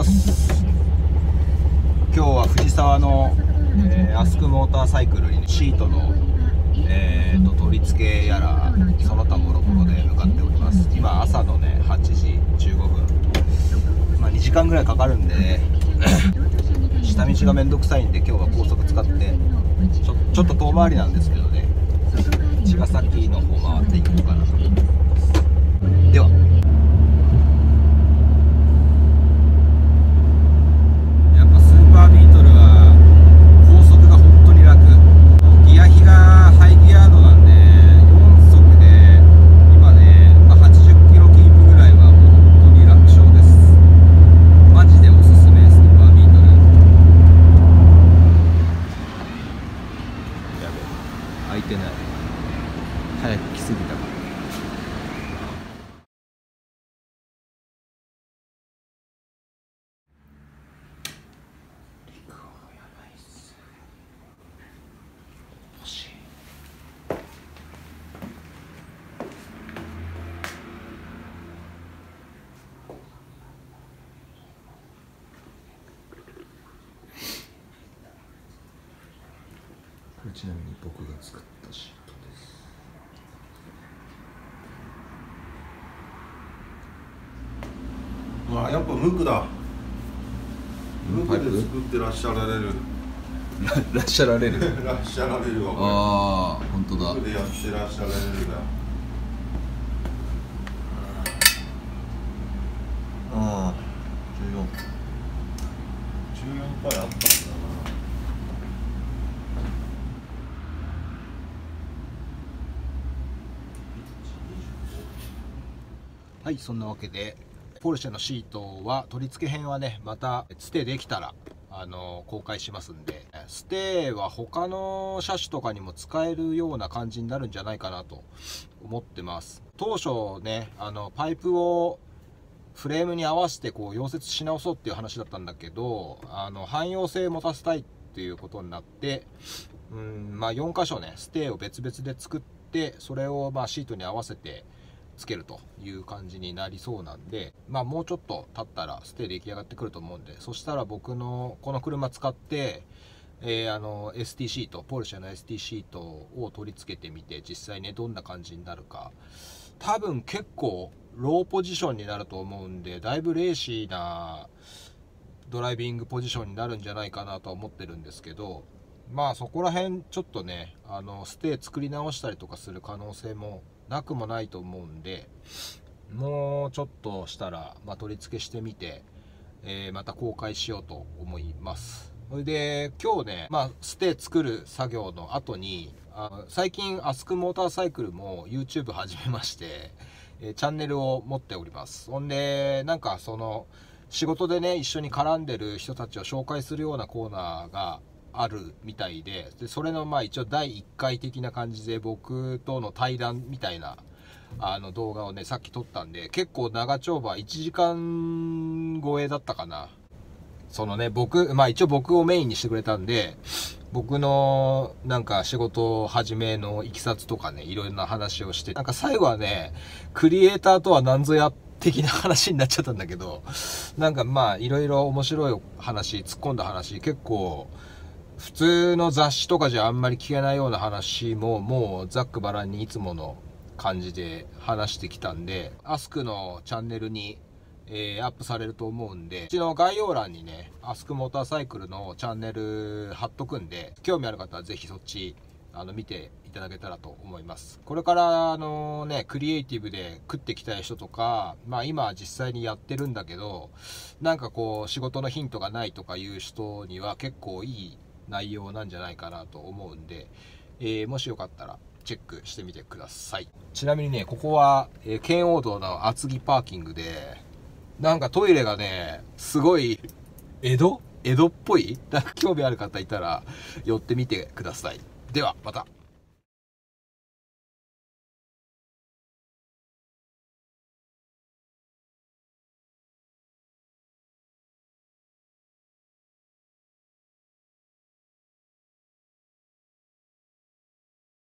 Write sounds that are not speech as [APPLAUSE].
ます。今日は藤沢の、えー、アスクモーターサイクルにシートの、えーと、取り付けやらその他もろもろで向かっております。今朝のね8時15分。まあ2時間ぐらいかかるんでね [LAUGHS] 下道がめんどくさいんで今日は高速使ってちょちょっと遠回りなんですけどね。茅ヶ崎の方回っていこうかなと思います。ではやっぱスーパービートルは高速が本当に楽ギア比がハイギア度なんで4速で今ね、まあ、80キロキープぐらいはもう本当に楽勝ですマジでおすすめスーパービートルやべ開いてない。早く来すぎたから。ちなみに僕が作ったシートです。うわやっぱ無垢だ。無垢で作ってらっしゃられる。[LAUGHS] らっしゃられる。[LAUGHS] らっしゃられるわこああ本当だ。れ無垢でやってらっしゃられるだ。ああ。14 14回あったんだはいそんなわけでポルシェのシートは取り付け編はねまたステできたらあの公開しますんでステーは他の車種とかにも使えるような感じになるんじゃないかなと思ってます。当初ねあのパイプをフレームに合わせてこう溶接し直そうっていう話だったんだけどあの汎用性持たせたいっていうことになってうんまあ4箇所ねステーを別々で作ってそれをまあシートに合わせてつけるという感じになりそうなんでまあもうちょっと経ったらステー出来上がってくると思うんでそしたら僕のこの車使ってえーあの ST シートポルシェの ST シートを取り付けてみて実際ねどんな感じになるか。多分結構ローポジションになると思うんでだいぶレーシーなドライビングポジションになるんじゃないかなとは思ってるんですけどまあそこら辺ちょっとねあのステー作り直したりとかする可能性もなくもないと思うんでもうちょっとしたら、まあ、取り付けしてみて、えーまた公開しようと思います。それで今日ね、まあ、ステ作る作業の後にあ最近アスクモーターサイクルも YouTube 始めまして、えーチャンネルを持っております。ほんでなんかその仕事でね一緒に絡んでる人たちを紹介するようなコーナーがあるみたいででそれのまあ一応第1回的な感じで僕との対談みたいなあの動画をねさっき撮ったんで結構長丁場1時間超えだったかな。そのね僕まあ一応僕をメインにしてくれたんで僕のなんか仕事始めのいきさつとかねいろんな話をしてなんか最後はねクリエイターとは何ぞやって的な話になっちゃったんだけどなんかまあいろいろ面白い話突っ込んだ話結構普通の雑誌とかじゃあんまり聞けないような話ももうざっくばらんにいつもの感じで話してきたんでアスクのチャンネルに、えーアップされると思うんでうちの概要欄にねアスクモーターサイクルのチャンネル貼っとくんで興味ある方はぜひそっちあの見ていただけたらと思います。これからあのねクリエイティブで食ってきたい人とかまあ今実際にやってるんだけどなんかこう仕事のヒントがないとかいう人には結構いい内容なんじゃないかなと思うんで、えーもしよかったらチェックしてみてください。ちなみにねここは、えー圏央道の厚木パーキングでなんかトイレがねすごい江戸？江戸っぽい？興味ある方いたら寄ってみてください。ではまた